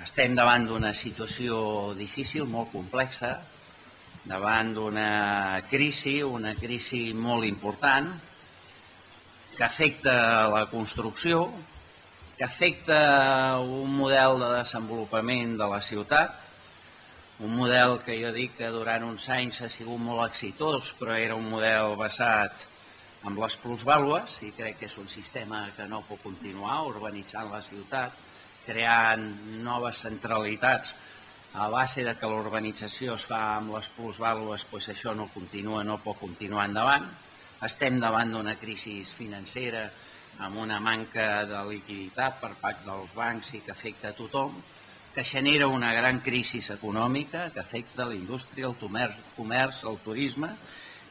Estem davant d'una situació difícil, molt complexa, davant d'una crisi, una crisi molt important, que afecta la construcció, que afecta un model de desenvolupament de la ciutat, un model que jo dic que durant uns anys ha sigut molt exitós, però era un model basat amb les plusvàlues i crec que és un sistema que no pot continuar urbanitzant la ciutat, creant noves centralitats a base de que l'urbanització es fa amb les plusvàlues, doncs això no continua, no pot continuar endavant. Estem davant d'una crisi financera amb una manca de liquiditat per part dels bancs i que afecta a tothom, que genera una gran crisi econòmica, que afecta la indústria, el comerç, el turisme,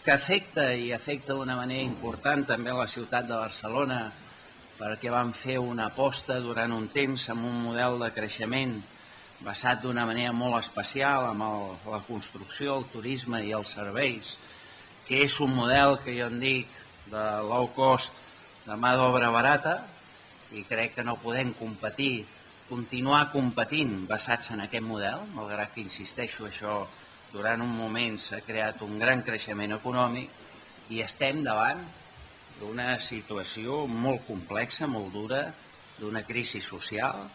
que afecta i afecta d'una manera important també la ciutat de Barcelona, perquè vam fer una aposta durant un temps amb un model de creixement basat d'una manera molt especial amb el, la construcció, el turisme i els serveis, que és un model que jo en dic de low cost, de mà d'obra barata, i crec que no podem competir, continuar competint basats en aquest model, malgrat que insisteixo això, durant un moment s'ha creat un gran creixement econòmic i estem davant d'una situació molt complexa, molt dura, d'una crisi social,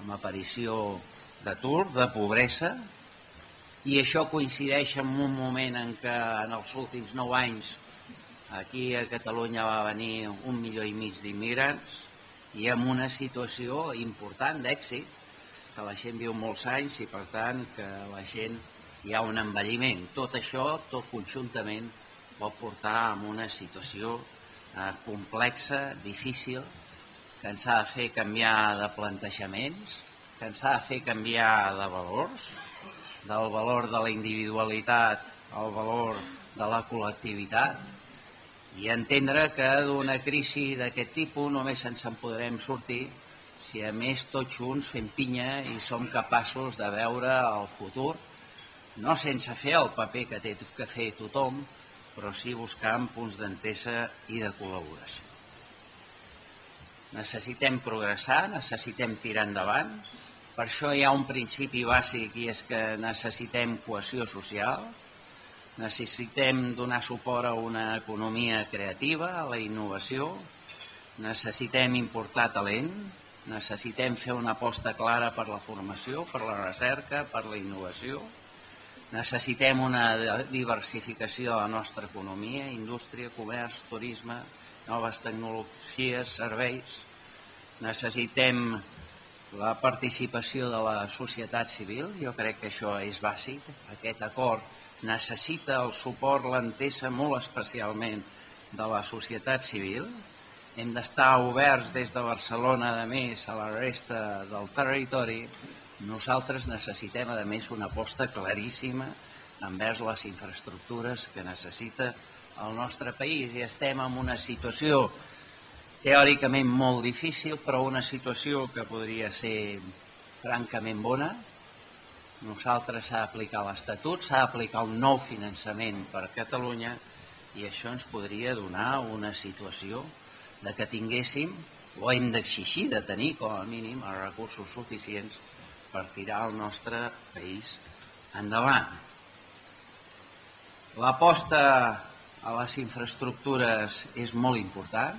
amb aparició d'atur, de pobresa, i això coincideix en un moment en què en els últims nou anys aquí a Catalunya va venir un milió i mig d'immigrants i amb una situació important d'èxit, que la gent viu molts anys i per tant que la gent hi ha un envelliment. Tot això, tot conjuntament, pot portar a una situació eh, complexa, difícil, que ens ha de fer canviar de plantejaments, que ens ha de fer canviar de valors, del valor de la individualitat al valor de la col·lectivitat, i entendre que d'una crisi d'aquest tipus només ens en podrem sortir si a més tots junts fem pinya i som capaços de veure el futur, no sense fer el paper que té que fer tothom, però sí buscant punts d'entesa i de col·laboració. Necessitem progressar, necessitem tirar endavant, per això hi ha un principi bàsic i és que necessitem cohesió social, necessitem donar suport a una economia creativa, a la innovació, necessitem importar talent, necessitem fer una aposta clara per la formació, per la recerca, per la innovació, Necessitem una diversificació de la nostra economia, indústria, comerç, turisme, noves tecnologies, serveis. Necessitem la participació de la societat civil, jo crec que això és bàsic. Aquest acord necessita el suport, l'entesa molt especialment de la societat civil. Hem d'estar oberts des de Barcelona, a més, a la resta del territori nosaltres necessitem, a més, una aposta claríssima envers les infraestructures que necessita el nostre país i estem en una situació teòricament molt difícil, però una situació que podria ser francament bona. Nosaltres s'ha d'aplicar l'Estatut, s'ha d'aplicar un nou finançament per a Catalunya i això ens podria donar una situació de que tinguéssim, o hem d'exigir de tenir com a mínim els recursos suficients per tirar el nostre país endavant. L'aposta a les infraestructures és molt important,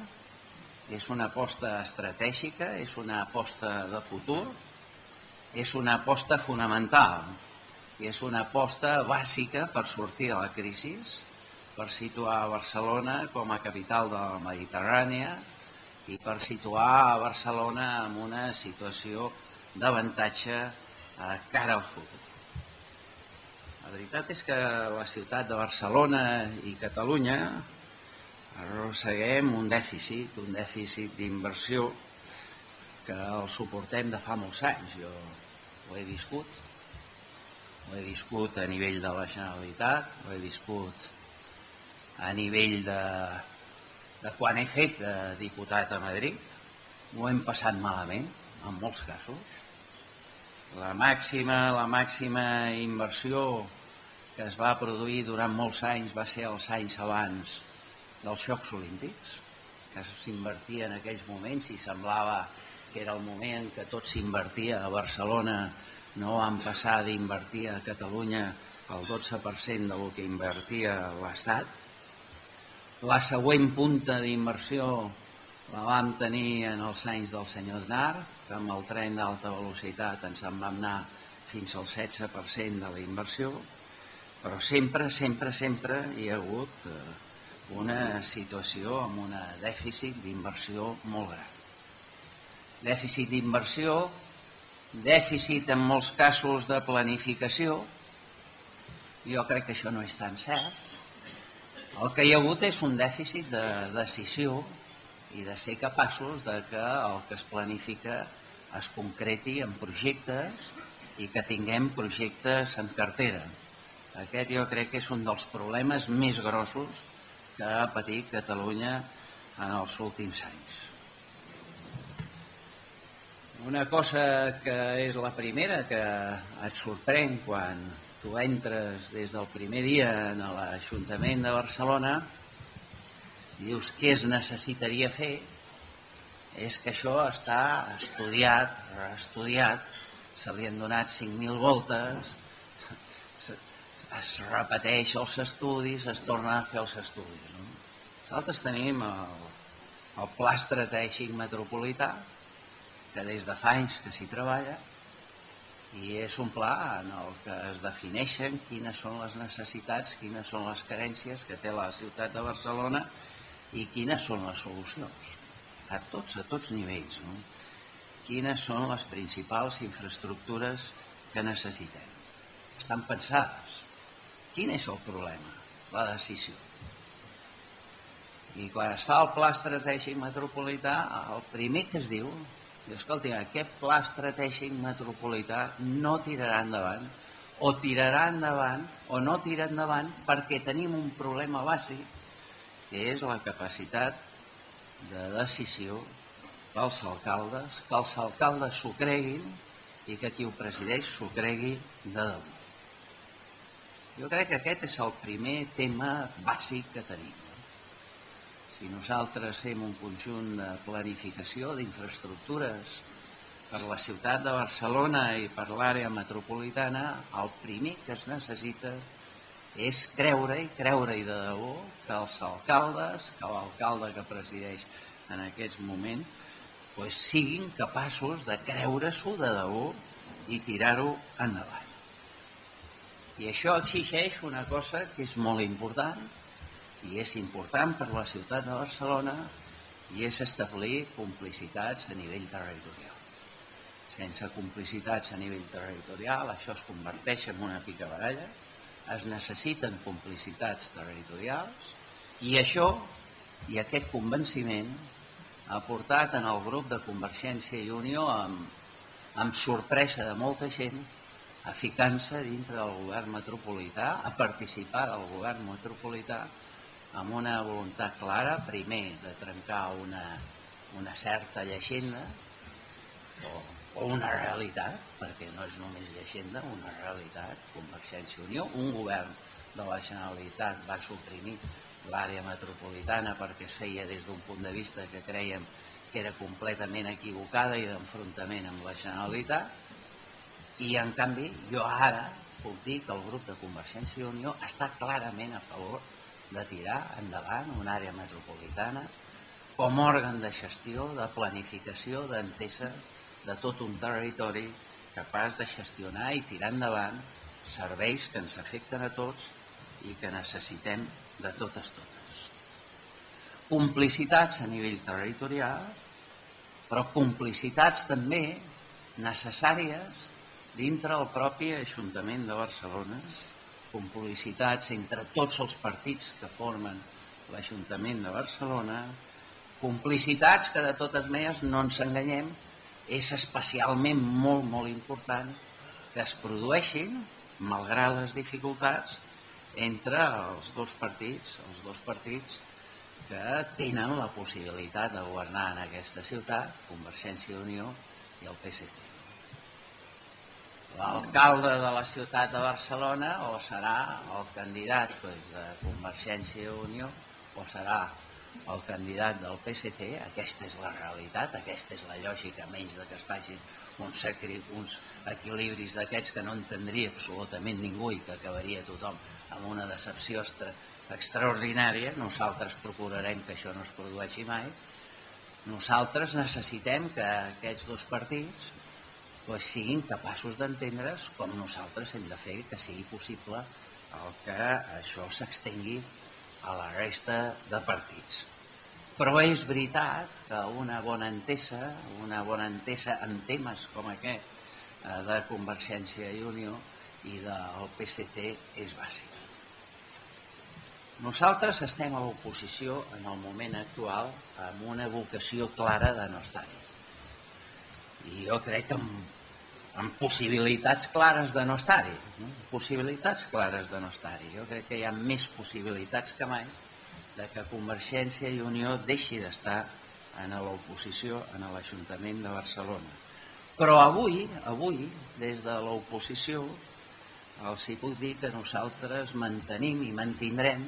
és una aposta estratègica, és una aposta de futur, és una aposta fonamental i és una aposta bàsica per sortir de la crisi, per situar Barcelona com a capital de la Mediterrània i per situar Barcelona en una situació d'avantatge a cara al futur. La veritat és que la ciutat de Barcelona i Catalunya arrosseguem un dèficit, un dèficit d'inversió que el suportem de fa molts anys. Jo ho he viscut, ho he viscut a nivell de la Generalitat, ho he viscut a nivell de, de quan he fet de diputat a Madrid, ho hem passat malament, en molts casos, la màxima, la màxima inversió que es va produir durant molts anys va ser els anys abans dels Jocs Olímpics, que s'invertia en aquells moments i semblava que era el moment que tot s'invertia a Barcelona, no vam passar d'invertir a Catalunya el 12% del que invertia l'Estat. La següent punta d'inversió la vam tenir en els anys del senyor Aznar, que amb el tren d'alta velocitat ens en vam anar fins al 16% de la inversió, però sempre, sempre, sempre hi ha hagut eh, una situació amb un dèficit d'inversió molt gran. Dèficit d'inversió, dèficit en molts casos de planificació, jo crec que això no és tan cert. El que hi ha hagut és un dèficit de decisió i de ser capaços de que el que es planifica es concreti en projectes i que tinguem projectes en cartera. Aquest jo crec que és un dels problemes més grossos que ha patit Catalunya en els últims anys. Una cosa que és la primera que et sorprèn quan tu entres des del primer dia en l'Ajuntament de Barcelona dius què es necessitaria fer és que això està estudiat, reestudiat, se li han donat 5.000 voltes, es repeteix els estudis, es torna a fer els estudis. No? Nosaltres tenim el, el Pla Estratègic Metropolità, que des de fa anys que s'hi treballa i és un pla en el que es defineixen quines són les necessitats, quines són les carències que té la ciutat de Barcelona i quines són les solucions a tots, a tots nivells. No? Quines són les principals infraestructures que necessitem. Estan pensades. Quin és el problema? La decisió. I quan es fa el pla estratègic metropolità, el primer que es diu Diu, escolti, aquest pla estratègic metropolità no tirarà endavant, o tirarà endavant o no tirarà endavant perquè tenim un problema bàsic, que és la capacitat de decisió dels alcaldes, que els alcaldes s'ho creguin i que qui ho presideix s'ho cregui de debò. Jo crec que aquest és el primer tema bàsic que tenim. Si nosaltres fem un conjunt de planificació d'infraestructures per la ciutat de Barcelona i per l'àrea metropolitana, el primer que es necessita és creure-hi, creure-hi de debò, que els alcaldes, que l'alcalde que presideix en aquests moments, pues, siguin capaços de creure-s'ho de debò i tirar-ho endavant. I això exigeix una cosa que és molt important, i és important per la ciutat de Barcelona i és establir complicitats a nivell territorial. Sense complicitats a nivell territorial això es converteix en una picabaralla, es necessiten complicitats territorials i això i aquest convenciment ha portat en el grup de Convergència i Unió amb, amb sorpresa de molta gent a ficar-se dintre del govern metropolità, a participar del govern metropolità amb una voluntat clara, primer, de trencar una, una certa llegenda o, o una realitat, perquè no és només llegenda, una realitat, Convergència Unió, un govern de la Generalitat va suprimir l'àrea metropolitana perquè es feia des d'un punt de vista que creiem que era completament equivocada i d'enfrontament amb la Generalitat. I en canvi jo ara puc dir que el grup de Convergència i Unió està clarament a favor de tirar endavant una àrea metropolitana com òrgan de gestió, de planificació, d'entesa de tot un territori capaç de gestionar i tirar endavant serveis que ens afecten a tots i que necessitem de totes totes. Complicitats a nivell territorial, però complicitats també necessàries dintre el propi Ajuntament de Barcelona complicitats entre tots els partits que formen l'Ajuntament de Barcelona, complicitats que de totes maneres no ens enganyem, és especialment molt, molt important que es produeixin, malgrat les dificultats, entre els dos partits, els dos partits que tenen la possibilitat de governar en aquesta ciutat, Convergència i Unió i el PSC l'alcalde de la ciutat de Barcelona o serà el candidat pues, de Convergència i Unió o serà el candidat del PSC, aquesta és la realitat, aquesta és la lògica, menys de que es facin uns, uns equilibris d'aquests que no entendria absolutament ningú i que acabaria tothom amb una decepció extraordinària, nosaltres procurarem que això no es produeixi mai, nosaltres necessitem que aquests dos partits pues, siguin capaços d'entendre's com nosaltres hem de fer que sigui possible el que això s'extengui a la resta de partits. Però és veritat que una bona entesa, una bona entesa en temes com aquest eh, de Convergència i Unió i del PSC és bàsica. Nosaltres estem a l'oposició en el moment actual amb una vocació clara de no estar-hi. I jo crec que amb possibilitats clares de no estar-hi. Possibilitats clares de no estar-hi. Jo crec que hi ha més possibilitats que mai de que Convergència i Unió deixi d'estar en l'oposició en l'Ajuntament de Barcelona. Però avui, avui, des de l'oposició, els hi puc dir que nosaltres mantenim i mantindrem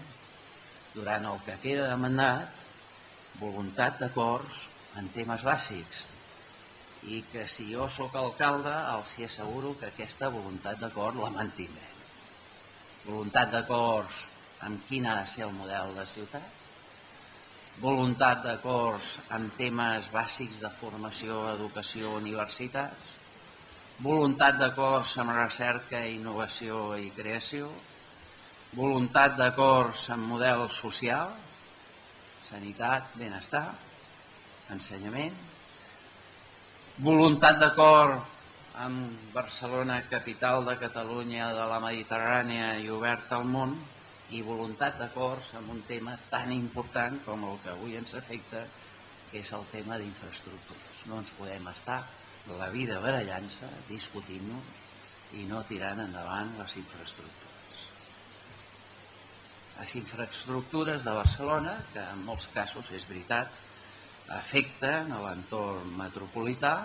durant el que queda de mandat voluntat d'acords en temes bàsics, i que si jo sóc alcalde els hi asseguro que aquesta voluntat d'acord la mantindré. Voluntat d'acords amb quin ha de ser el model de ciutat, voluntat d'acords amb temes bàsics de formació, educació, universitats, voluntat d'acords amb recerca, innovació i creació, voluntat d'acords amb model social, sanitat, benestar, ensenyament, voluntat d'acord amb Barcelona, capital de Catalunya, de la Mediterrània i oberta al món, i voluntat d'acords amb un tema tan important com el que avui ens afecta, que és el tema d'infraestructures. No ens podem estar la vida barallant-se, discutint-nos i no tirant endavant les infraestructures. Les infraestructures de Barcelona, que en molts casos és veritat, afecten a l'entorn metropolità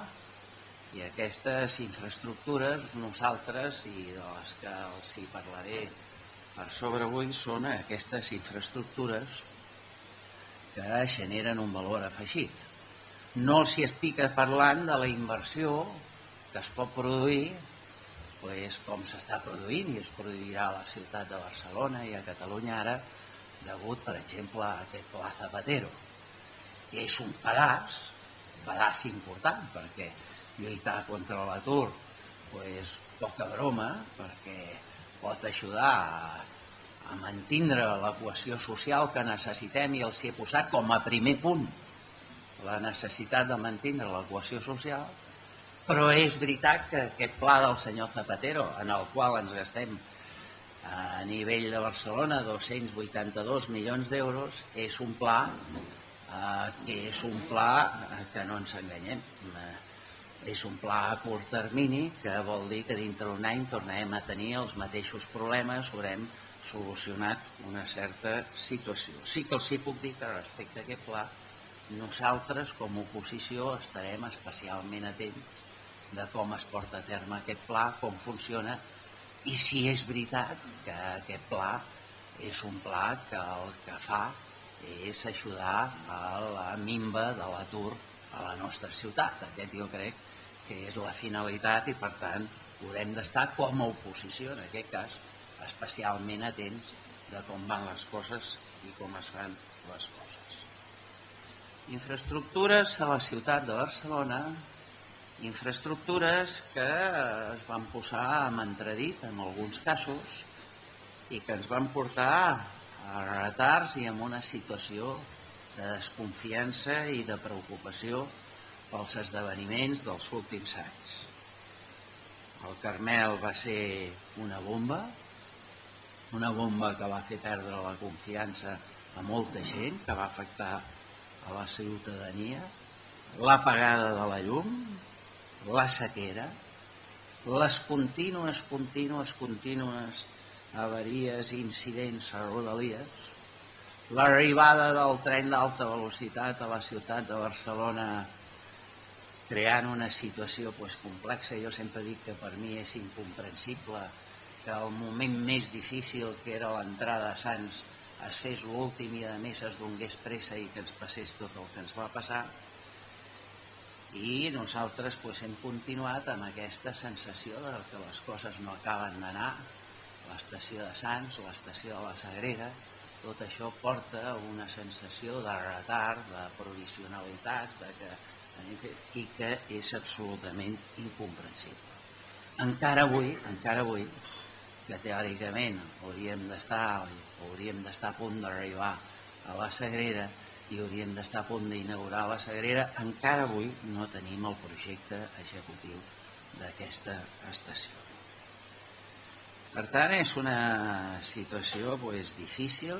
i aquestes infraestructures nosaltres i de les que els hi parlaré per sobre avui són aquestes infraestructures que generen un valor afegit. No els hi estic parlant de la inversió que es pot produir pues, com s'està produint i es produirà a la ciutat de Barcelona i a Catalunya ara degut, per exemple, a aquest Pla Zapatero és un pedaç, un pedaç important, perquè lluitar contra l'atur pues, poca broma, perquè pot ajudar a, a mantindre la cohesió social que necessitem i els he posat com a primer punt la necessitat de mantindre la cohesió social, però és veritat que aquest pla del senyor Zapatero, en el qual ens gastem a nivell de Barcelona 282 milions d'euros, és un pla eh, que és un pla eh, que no ens enganyem. Eh, és un pla a curt termini que vol dir que dintre d'un any tornarem a tenir els mateixos problemes, haurem solucionat una certa situació. Sí que els hi puc dir que respecte a aquest pla nosaltres com a oposició estarem especialment atents de com es porta a terme aquest pla, com funciona i si és veritat que aquest pla és un pla que el que fa és ajudar a la minva de l'atur a la nostra ciutat. Aquest jo crec que és la finalitat i per tant haurem d'estar com a oposició en aquest cas especialment atents de com van les coses i com es fan les coses. Infraestructures a la ciutat de Barcelona, infraestructures que es van posar amb entredit en alguns casos i que ens van portar retards i amb una situació de desconfiança i de preocupació pels esdeveniments dels últims anys. El Carmel va ser una bomba, una bomba que va fer perdre la confiança a molta gent, que va afectar a la ciutadania, l'apagada de la llum, la sequera, les contínues, contínues, contínues avaries incidents a Rodalies, l'arribada del tren d'alta velocitat a la ciutat de Barcelona creant una situació pues, complexa. Jo sempre dic que per mi és incomprensible que el moment més difícil, que era l'entrada a Sants, es fes l'últim i a més es donés pressa i que ens passés tot el que ens va passar. I nosaltres pues, hem continuat amb aquesta sensació de que les coses no acaben d'anar l'estació de Sants, l'estació de la Sagrera tot això porta una sensació de retard, de provisionalitat de que, i que és absolutament incomprensible encara avui, encara avui que teòricament hauríem d'estar hauríem d'estar a punt d'arribar a la Sagrera i hauríem d'estar a punt d'inaugurar la Sagrera, encara avui no tenim el projecte executiu d'aquesta estació. Per tant, és una situació pues, difícil,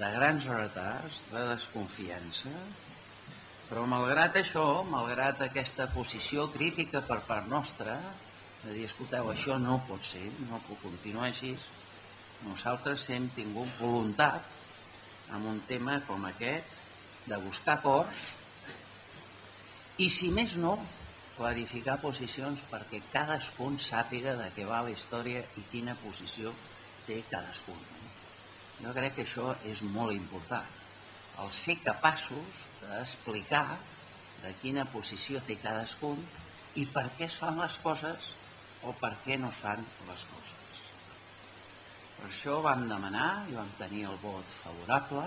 de grans retards, de desconfiança, però malgrat això, malgrat aquesta posició crítica per part nostra, de dir, escolteu, això no pot ser, no pot continuar així. Nosaltres hem tingut voluntat amb un tema com aquest de buscar acords i, si més no, clarificar posicions perquè cadascun sàpiga de què va la història i quina posició té cadascun. Jo crec que això és molt important. El ser capaços d'explicar de quina posició té cadascun i per què es fan les coses o per què no es fan les coses. Per això vam demanar i vam tenir el vot favorable,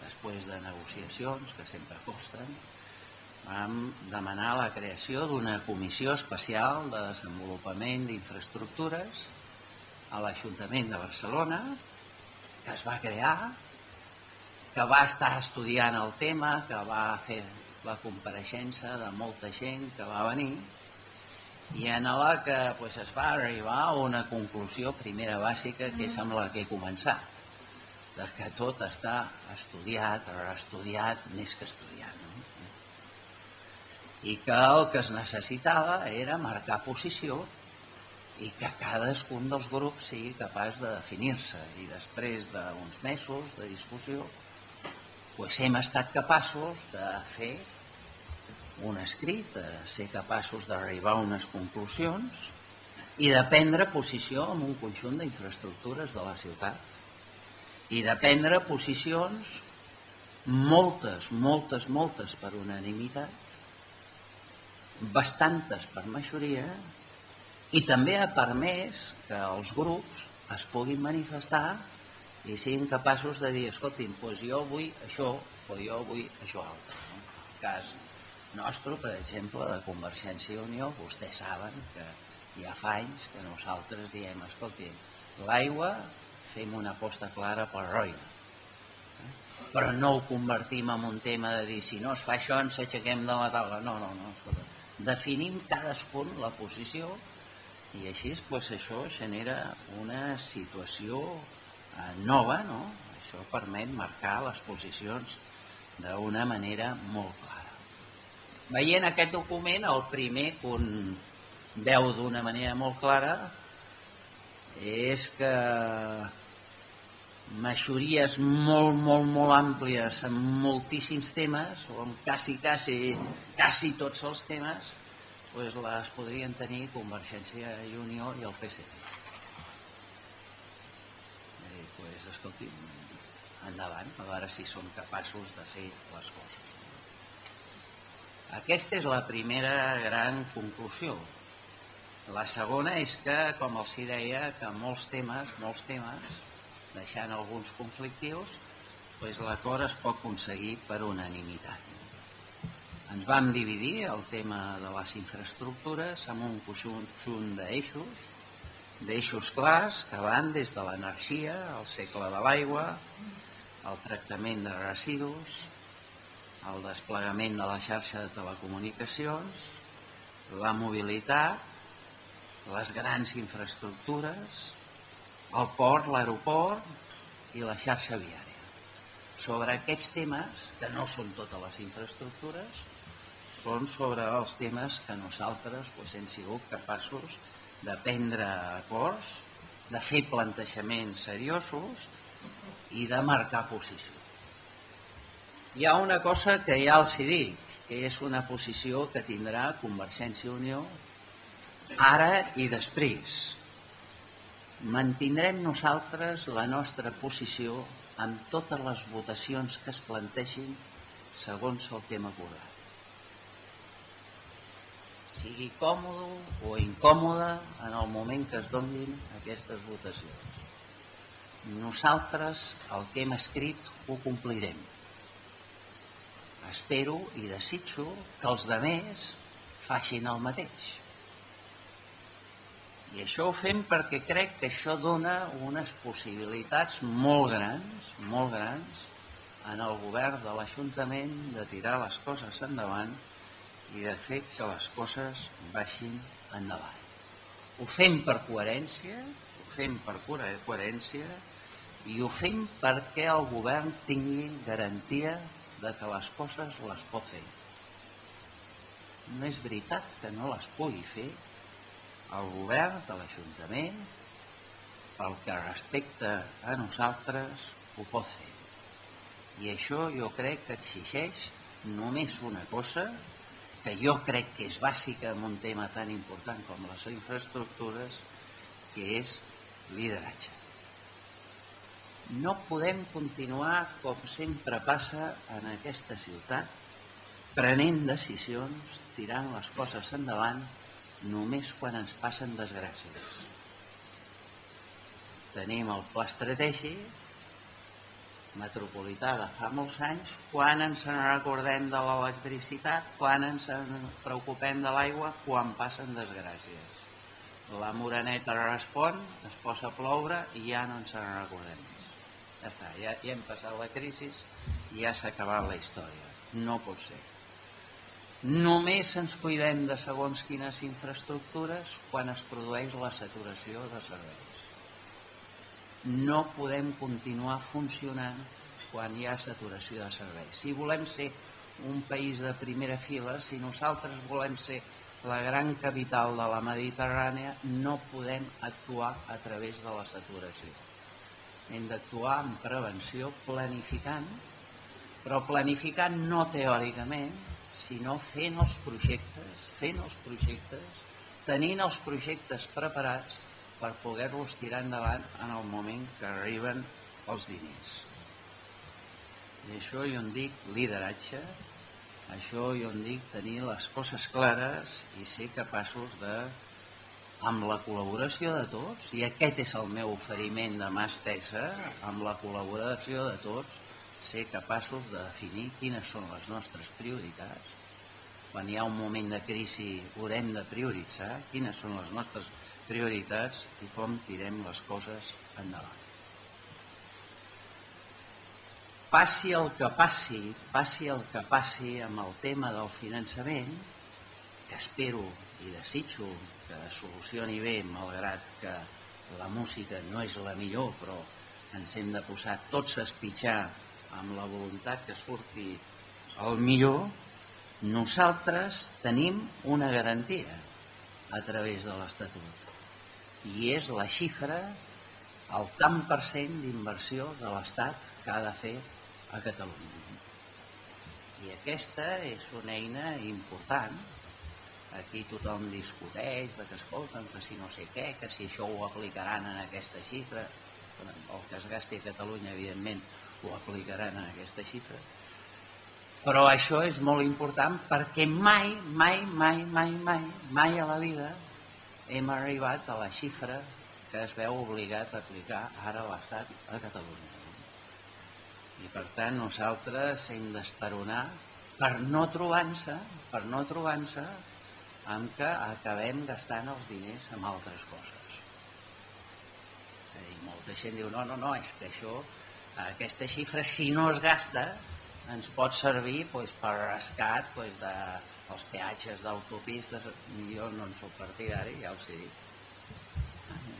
després de negociacions que sempre costen, vam demanar la creació d'una comissió especial de desenvolupament d'infraestructures a l'Ajuntament de Barcelona, que es va crear, que va estar estudiant el tema, que va fer la compareixença de molta gent que va venir, i en la que pues, es va arribar a una conclusió primera bàsica que és amb la que he començat de que tot està estudiat, reestudiat, més que estudiat. No? I que el que es necessitava era marcar posició i que cadascun dels grups sigui capaç de definir-se. I després d'uns mesos de discussió pues, hem estat capaços de fer un escrit, de ser capaços d'arribar a unes conclusions i de prendre posició en un conjunt d'infraestructures de la ciutat i de prendre posicions moltes, moltes, moltes per unanimitat, bastantes per majoria i també ha permès que els grups es puguin manifestar i siguin capaços de dir, escolti'm, doncs jo vull això o jo vull això altre. No? En el cas nostre, per exemple, de Convergència i Unió, vostès saben que ja fa anys que nosaltres diem, escolti, l'aigua fem una aposta clara per Roina. Eh? Però no ho convertim en un tema de dir, si no es fa això ens aixequem de la taula. No, no, no. Escolta. Definim cadascun la posició i així pues, això genera una situació eh, nova, no? Això permet marcar les posicions d'una manera molt clara. Veient aquest document, el primer que un veu d'una manera molt clara és que majories molt, molt, molt àmplies en moltíssims temes, o en quasi, quasi, quasi tots els temes, pues les podrien tenir Convergència i Unió i el PSC. I, pues, escolti, endavant, a veure si som capaços de fer les coses. Aquesta és la primera gran conclusió. La segona és que, com els deia, que molts temes, molts temes, deixant alguns conflictius, doncs l'acord es pot aconseguir per unanimitat. Ens vam dividir el tema de les infraestructures amb un conjunt d'eixos, d'eixos clars que van des de l'energia, el segle de l'aigua, el tractament de residus, el desplegament de la xarxa de telecomunicacions, la mobilitat, les grans infraestructures, el port, l'aeroport i la xarxa viària. Sobre aquests temes, que no són totes les infraestructures, són sobre els temes que nosaltres doncs, hem sigut capaços de prendre acords, de fer plantejaments seriosos i de marcar posicions. Hi ha una cosa que ja els hi dic, que és una posició que tindrà Convergència i Unió ara i després. Mantindrem nosaltres la nostra posició amb totes les votacions que es planteixin segons el tema acordat. Sigui còmode o incòmode en el moment que es donin aquestes votacions. Nosaltres el que hem escrit ho complirem. Espero i desitjo que els demés facin el mateix. I això ho fem perquè crec que això dona unes possibilitats molt grans, molt grans, en el govern de l'Ajuntament de tirar les coses endavant i de fer que les coses baixin endavant. Ho fem per coherència, ho fem per coherència i ho fem perquè el govern tingui garantia de que les coses les pot fer. No és veritat que no les pugui fer el govern de l'Ajuntament, pel que respecta a nosaltres, ho pot fer. I això jo crec que exigeix només una cosa que jo crec que és bàsica en un tema tan important com les infraestructures, que és lideratge. No podem continuar com sempre passa en aquesta ciutat, prenent decisions, tirant les coses endavant només quan ens passen desgràcies. Tenim el pla estratègic metropolità de fa molts anys, quan ens en recordem de l'electricitat, quan ens en preocupem de l'aigua, quan passen desgràcies. La Moraneta respon, es posa a ploure i ja no ens en recordem més. Ja està, ja, ja hem passat la crisi i ja s'ha acabat la història. No pot ser. Només ens cuidem de segons quines infraestructures quan es produeix la saturació de serveis. No podem continuar funcionant quan hi ha saturació de serveis. Si volem ser un país de primera fila, si nosaltres volem ser la gran capital de la Mediterrània, no podem actuar a través de la saturació. Hem d'actuar en prevenció planificant, però planificant no teòricament, sinó fent els projectes, fent els projectes, tenint els projectes preparats per poder-los tirar endavant en el moment que arriben els diners. I això jo en dic lideratge, això jo en dic tenir les coses clares i ser capaços de, amb la col·laboració de tots, i aquest és el meu oferiment de mà estesa, amb la col·laboració de tots, ser capaços de definir quines són les nostres prioritats quan hi ha un moment de crisi haurem de prioritzar quines són les nostres prioritats i com tirem les coses endavant. Passi el que passi, passi el que passi amb el tema del finançament, que espero i desitjo que solucioni bé, malgrat que la música no és la millor, però ens hem de posar tots a espitxar amb la voluntat que surti el millor, nosaltres tenim una garantia a través de l'Estatut i és la xifra, el tant per cent d'inversió de l'Estat que ha de fer a Catalunya. I aquesta és una eina important. Aquí tothom discuteix de que escolten que si no sé què, que si això ho aplicaran en aquesta xifra, el que es gasti a Catalunya, evidentment, ho aplicaran en aquesta xifra, però això és molt important perquè mai, mai, mai, mai, mai, mai a la vida hem arribat a la xifra que es veu obligat a aplicar ara l'Estat a Catalunya. I per tant nosaltres hem d'esperonar per no trobar-se, per no trobar-se amb que acabem gastant els diners en altres coses. I molta gent diu, no, no, no, és que això, aquesta xifra, si no es gasta, ens pot servir doncs, per rescat doncs, de, els peatges d'autopistes. Jo no en soc partidari, ja els he dit.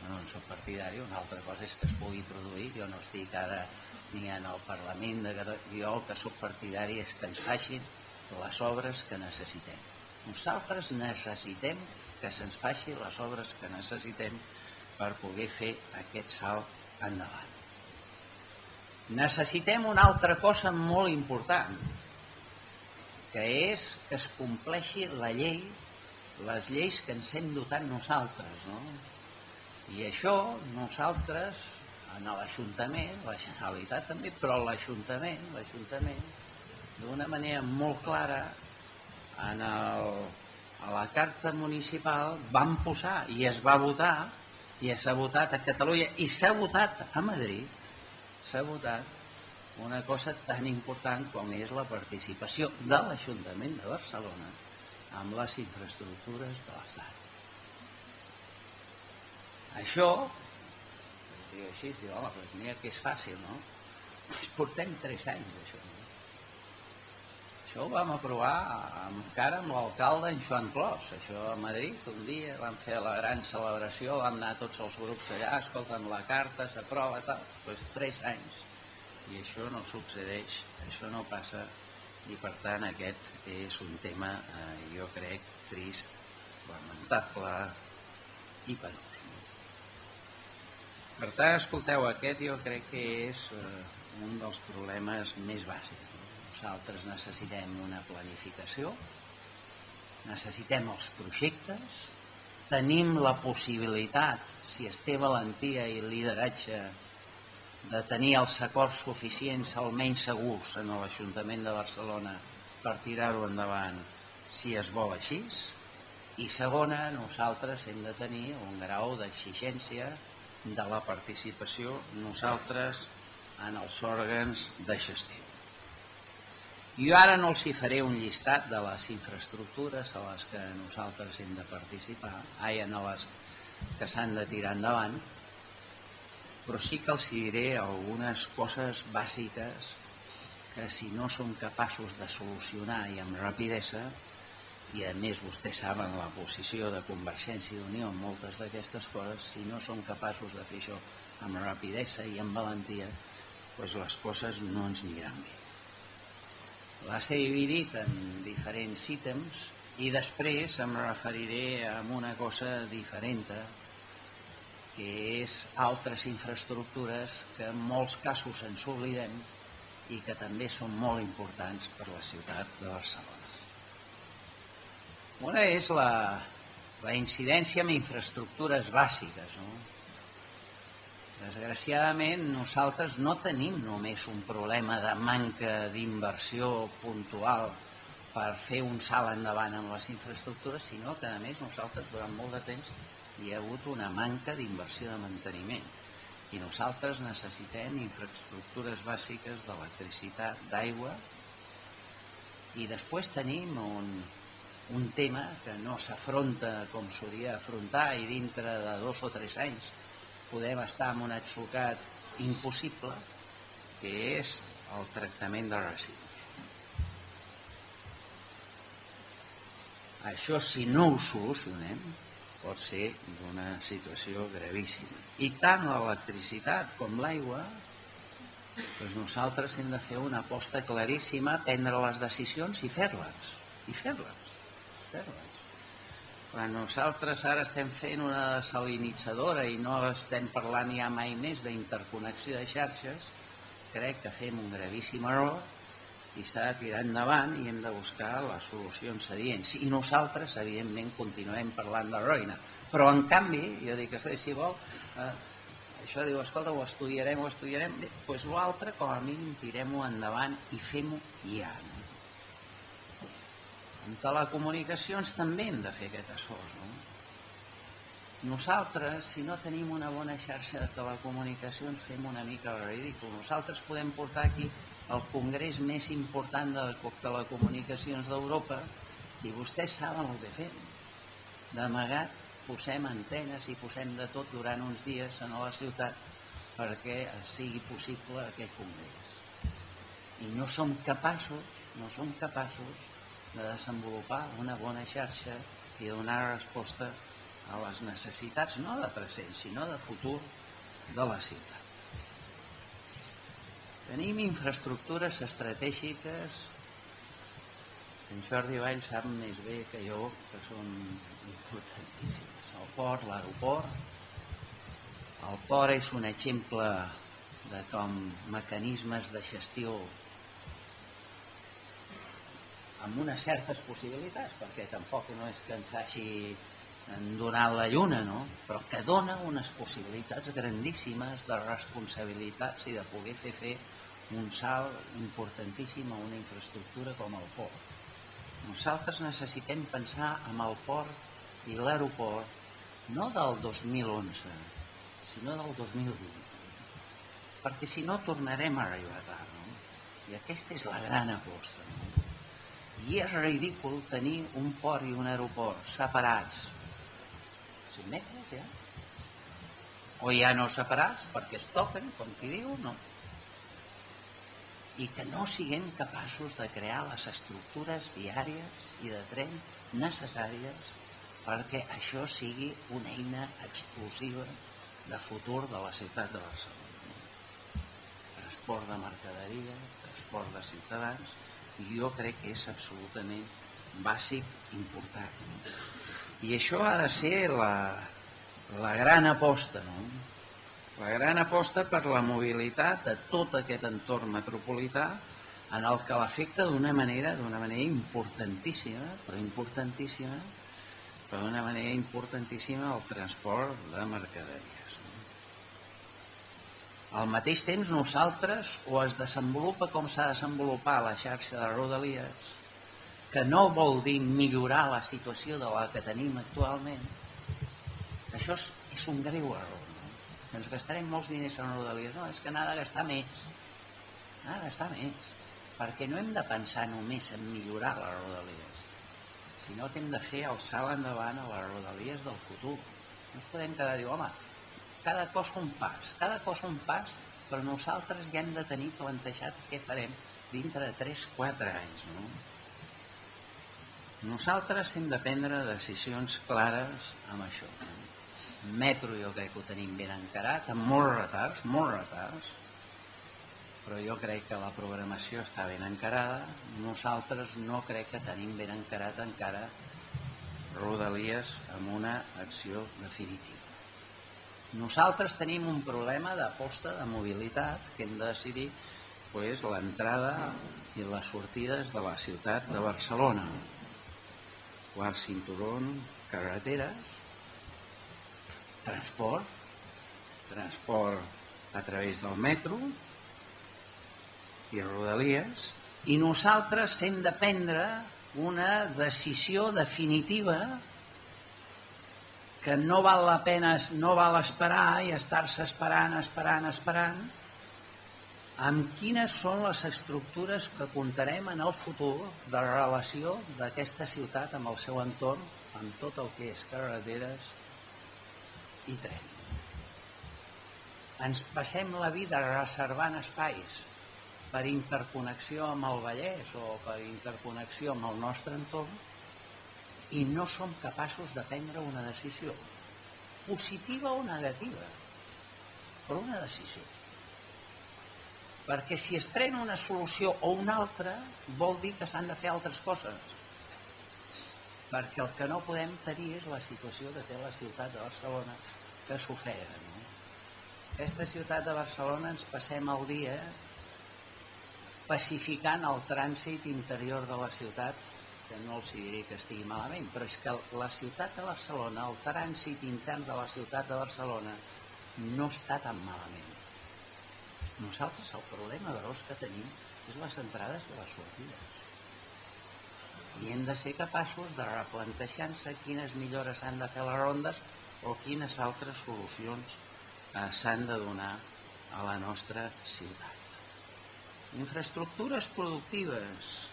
No en soc partidari, una altra cosa és que es pugui produir. Jo no estic ara ni en el Parlament, de... jo el que soc partidari és que ens facin les obres que necessitem. Nosaltres necessitem que se'ns faci les obres que necessitem per poder fer aquest salt endavant. Necessitem una altra cosa molt important, que és que es compleixi la llei, les lleis que ens hem dotat nosaltres. No? I això nosaltres en l'Ajuntament, la Generalitat també, però l'Ajuntament, l'Ajuntament, d'una manera molt clara en el, a la carta municipal van posar i es va votar i s'ha votat a Catalunya i s'ha votat a Madrid s'ha votat una cosa tan important com és la participació de l'Ajuntament de Barcelona amb les infraestructures de l'Estat. Això, diu així, diu, home, doncs mira que és fàcil, no? Pues portem tres anys d'això. Això ho vam aprovar encara amb l'alcalde en Joan Clos, això a Madrid, un dia vam fer la gran celebració, vam anar tots els grups allà, escolten la carta, s'aprova, tal, doncs tres anys. I això no succeeix, això no passa, i per tant aquest és un tema, eh, jo crec, trist, lamentable i penós. No? Per tant, escolteu, aquest jo crec que és eh, un dels problemes més bàsics nosaltres necessitem una planificació, necessitem els projectes, tenim la possibilitat, si es té valentia i lideratge, de tenir els acords suficients, almenys segurs, en l'Ajuntament de Barcelona per tirar-ho endavant si es vol així. I segona, nosaltres hem de tenir un grau d'exigència de la participació nosaltres en els òrgans de gestió. Jo ara no els hi faré un llistat de les infraestructures a les que nosaltres hem de participar, ai, a les que s'han de tirar endavant, però sí que els diré algunes coses bàsiques que si no som capaços de solucionar i amb rapidesa, i a més vostès saben la posició de Convergència i Unió en moltes d'aquestes coses, si no som capaços de fer això amb rapidesa i amb valentia, doncs les coses no ens aniran bé va ser dividit en diferents ítems i després em referiré a una cosa diferent que és altres infraestructures que en molts casos ens oblidem i que també són molt importants per la ciutat de Barcelona. Una és la, la incidència en infraestructures bàsiques, no? Desgraciadament, nosaltres no tenim només un problema de manca d'inversió puntual per fer un salt endavant en les infraestructures, sinó que, a més, nosaltres durant molt de temps hi ha hagut una manca d'inversió de manteniment. I nosaltres necessitem infraestructures bàsiques d'electricitat, d'aigua, i després tenim un, un tema que no s'afronta com s'hauria d'afrontar i dintre de dos o tres anys podem estar en un atzucat impossible, que és el tractament de residus. Això, si no ho solucionem, pot ser d'una situació gravíssima. I tant l'electricitat com l'aigua, doncs nosaltres hem de fer una aposta claríssima, prendre les decisions i fer-les. I fer-les. Fer-les. Quan nosaltres ara estem fent una desalinitzadora i no estem parlant ja mai més d'interconnexió de xarxes, crec que fem un gravíssim error i s'ha de tirar endavant i hem de buscar les solucions adients. I nosaltres, evidentment, continuem parlant de roïna. Però, en canvi, jo dic, si vol, eh, això diu, escolta, ho estudiarem, ho estudiarem, doncs l'altre, com a mínim, tirem-ho endavant i fem-ho ja. No? En telecomunicacions també hem de fer aquest esforç. No? Nosaltres, si no tenim una bona xarxa de telecomunicacions, fem una mica el ridícul. Nosaltres podem portar aquí el congrés més important de telecomunicacions d'Europa i vostès saben el que fem. D'amagat posem antenes i posem de tot durant uns dies a la ciutat perquè sigui possible aquest congrés. I no som capaços, no som capaços de desenvolupar una bona xarxa i donar resposta a les necessitats no de present, sinó de futur de la ciutat. Tenim infraestructures estratègiques en Jordi Vall sap més bé que jo que són importantíssimes. El port, l'aeroport. El port és un exemple de com mecanismes de gestió amb unes certes possibilitats, perquè tampoc no és que ens hagi han donat la lluna, no? però que dona unes possibilitats grandíssimes de responsabilitats i de poder fer fer un salt importantíssim a una infraestructura com el port. Nosaltres necessitem pensar en el port i l'aeroport no del 2011, sinó del 2020, perquè si no tornarem a arribar tard. No? I aquesta és la gran aposta. No? I és ridícul tenir un port i un aeroport separats 5 metres ja o ja no separats perquè es toquen, com qui diu, no. I que no siguem capaços de crear les estructures viàries i de tren necessàries perquè això sigui una eina explosiva de futur de la ciutat de Barcelona. Transport de mercaderia, transport de ciutadans, jo crec que és absolutament bàsic, important. I això ha de ser la, la gran aposta, no? la gran aposta per la mobilitat de tot aquest entorn metropolità en el que l'afecta d'una manera, d'una manera importantíssima, però importantíssima, però d'una manera importantíssima el transport de mercaderia. Al mateix temps nosaltres o es desenvolupa com s'ha de desenvolupar la xarxa de rodalies, que no vol dir millorar la situació de la que tenim actualment, això és, és un greu error. No? Ens gastarem molts diners en rodalies. No, és que n'ha de gastar més. N'ha de gastar més. Perquè no hem de pensar només en millorar les rodalies, sinó que hem de fer el salt endavant a les rodalies del futur. No podem quedar dir, home, cada cosa un pas, cada cosa un pas, però nosaltres ja hem de tenir plantejat què farem dintre de 3-4 anys. No? Nosaltres hem de prendre decisions clares amb això. Metro jo crec que ho tenim ben encarat, amb molts retards, molts retards, però jo crec que la programació està ben encarada. Nosaltres no crec que tenim ben encarat encara Rodalies amb una acció definitiva. Nosaltres tenim un problema d'aposta de mobilitat que hem de decidir pues, l'entrada i les sortides de la ciutat de Barcelona. Quart cinturon, carreteres, transport, transport a través del metro i rodalies, i nosaltres hem de prendre una decisió definitiva que no val la pena, no val esperar i estar-se esperant, esperant, esperant, amb quines són les estructures que comptarem en el futur de relació d'aquesta ciutat amb el seu entorn, amb tot el que és carreteres i tren. Ens passem la vida reservant espais per interconnexió amb el Vallès o per interconnexió amb el nostre entorn i no som capaços de prendre una decisió, positiva o negativa, però una decisió. Perquè si es pren una solució o una altra, vol dir que s'han de fer altres coses. Perquè el que no podem tenir és la situació que té la ciutat de Barcelona, que s'ofega. No? Aquesta ciutat de Barcelona ens passem el dia pacificant el trànsit interior de la ciutat que no els diré que estigui malament, però és que la ciutat de Barcelona, el trànsit intern de la ciutat de Barcelona, no està tan malament. Nosaltres el problema gros que tenim és les entrades i les sortides. I hem de ser capaços de replantejar-se quines millores s'han de fer les rondes o quines altres solucions eh, s'han de donar a la nostra ciutat. Infraestructures productives,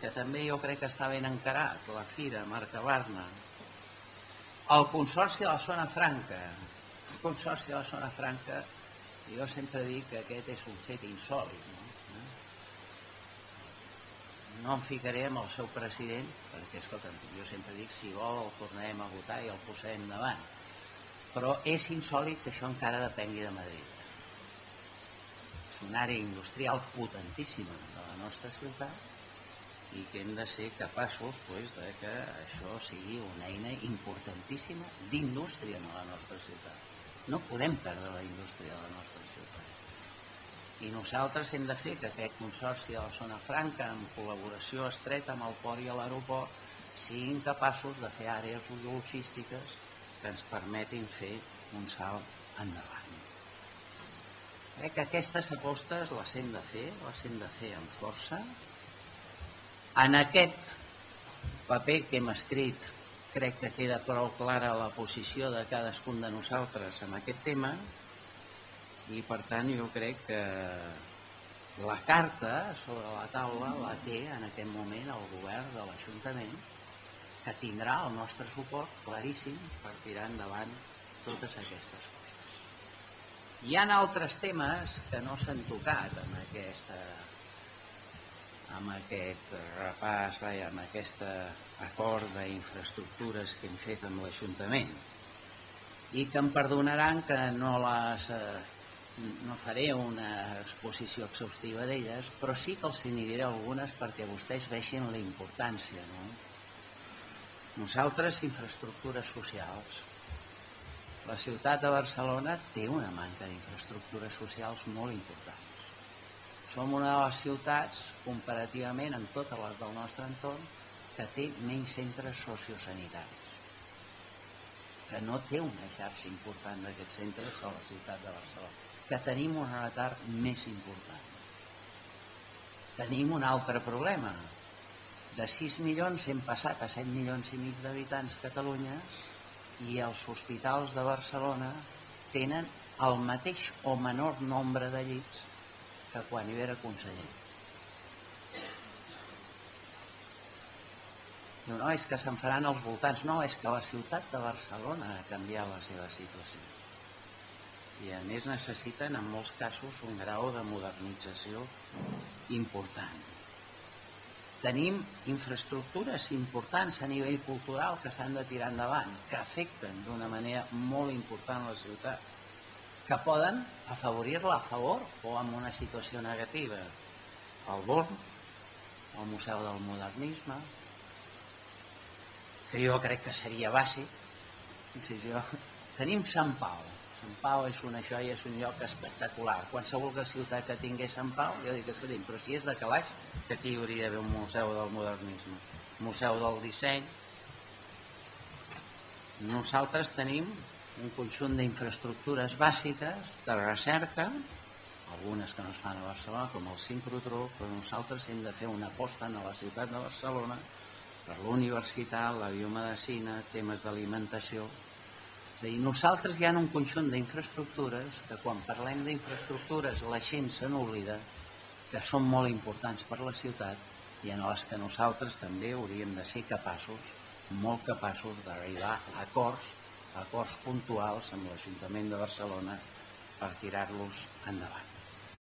que també jo crec que està ben encarat, la Fira, Marca Barna. El Consorci de la Zona Franca. El Consorci de la Zona Franca, jo sempre dic que aquest és un fet insòlid. No, no em ficaré amb el seu president, perquè, escolta, jo sempre dic, si vol el tornarem a votar i el posarem davant. Però és insòlid que això encara depengui de Madrid. És una àrea industrial potentíssima de la nostra ciutat i que hem de ser capaços pues, de que això sigui una eina importantíssima d'indústria en la nostra ciutat. No podem perdre la indústria de la nostra ciutat. I nosaltres hem de fer que aquest consorci de la zona franca, en col·laboració estreta amb el port i l'aeroport, siguin capaços de fer àrees logístiques que ens permetin fer un salt endavant. Crec que aquestes apostes les hem de fer, les hem de fer amb força. En aquest paper que hem escrit crec que queda prou clara la posició de cadascun de nosaltres en aquest tema i per tant jo crec que la carta sobre la taula la té en aquest moment el govern de l'Ajuntament que tindrà el nostre suport claríssim per tirar endavant totes aquestes coses. Hi ha altres temes que no s'han tocat en aquesta amb aquest repàs, vaja, amb aquest acord d'infraestructures que hem fet amb l'Ajuntament i que em perdonaran que no les eh, no faré una exposició exhaustiva d'elles, però sí que els n'hi algunes perquè vostès veixin la importància. No? Nosaltres, infraestructures socials, la ciutat de Barcelona té una manca d'infraestructures socials molt important som una de les ciutats, comparativament amb totes les del nostre entorn, que té menys centres sociosanitaris, que no té una xarxa important d'aquests centres a la ciutat de Barcelona, que tenim un retard més important. Tenim un altre problema. De 6 milions hem passat a 7 milions i mig d'habitants a Catalunya i els hospitals de Barcelona tenen el mateix o menor nombre de llits que quan jo era conseller. Diu, no, és que se'n faran als voltants. No, és que la ciutat de Barcelona ha canviat la seva situació. I a més necessiten en molts casos un grau de modernització important. Tenim infraestructures importants a nivell cultural que s'han de tirar endavant, que afecten d'una manera molt important la ciutat que poden afavorir-la a favor o en una situació negativa. El Born, el Museu del Modernisme, que jo crec que seria bàsic. Si jo... Tenim Sant Pau. Sant Pau és una joia, és un lloc espectacular. Qualsevol que ciutat que tingués Sant Pau, jo dic, escolti'm, però si és de calaix, que aquí hi hauria d'haver un museu del modernisme, museu del disseny. Nosaltres tenim un conjunt d'infraestructures bàsiques de recerca, algunes que no es fan a Barcelona, com el sincrotró, però nosaltres hem de fer una aposta a la ciutat de Barcelona per l'universitat, la biomedicina, temes d'alimentació. I nosaltres hi ha un conjunt d'infraestructures que quan parlem d'infraestructures la gent se n'oblida que són molt importants per la ciutat i en les que nosaltres també hauríem de ser capaços, molt capaços d'arribar a acords acords puntuals amb l'Ajuntament de Barcelona per tirar-los endavant.